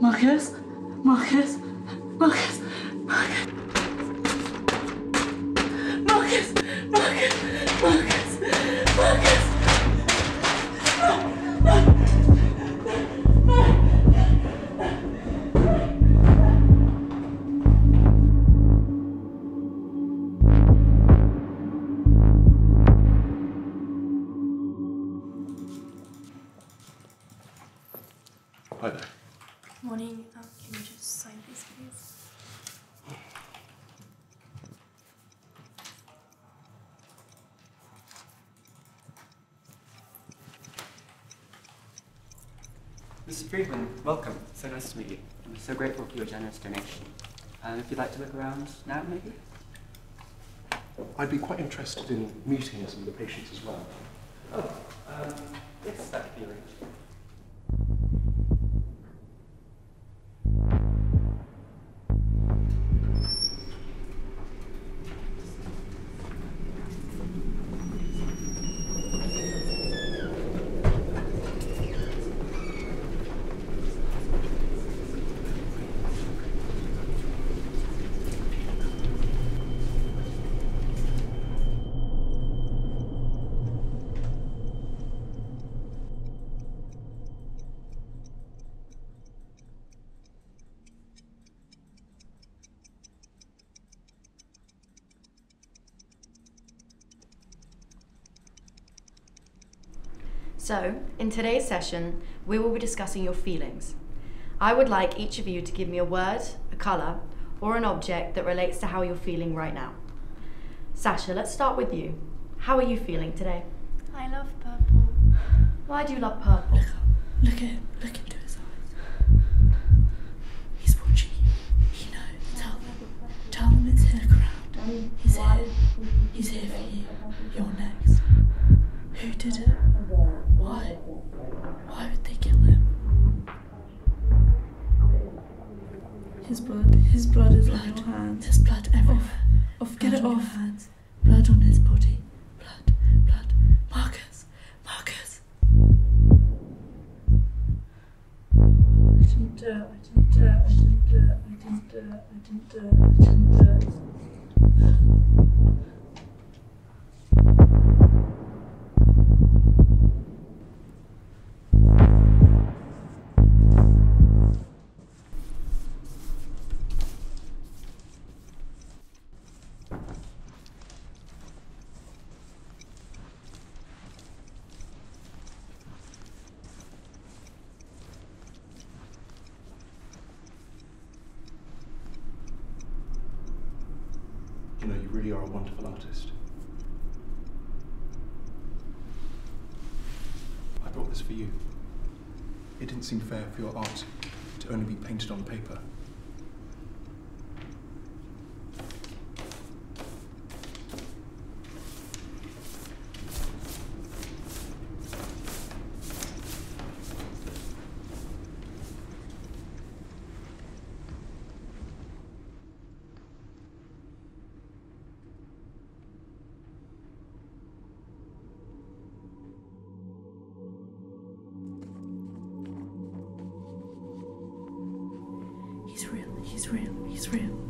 Marcus? Marcus? Marcus? Marcus? Morning. Um, can you just sign this, please? Mrs. Friedman, welcome. So nice to meet you. I'm so grateful for your generous donation. Um, if you'd like to look around now, maybe? I'd be quite interested in meeting some of the patients as well. Oh, um, yes, that could be arranged. So, in today's session, we will be discussing your feelings. I would like each of you to give me a word, a colour, or an object that relates to how you're feeling right now. Sasha, let's start with you. How are you feeling today? I love purple. Why do you love purple? Look at. Look into Why? Why would they kill him? His blood. His blood is on your hands. There's blood everywhere. Off. Get it off. Hands. Blood on his body. Blood. Blood. Marcus. Marcus. I didn't do it. I didn't do it. I didn't do it. I didn't do it. I didn't do it. I didn't do it. Really are a wonderful artist. I brought this for you. It didn't seem fair for your art to only be painted on paper. He's real. He's real. He's real.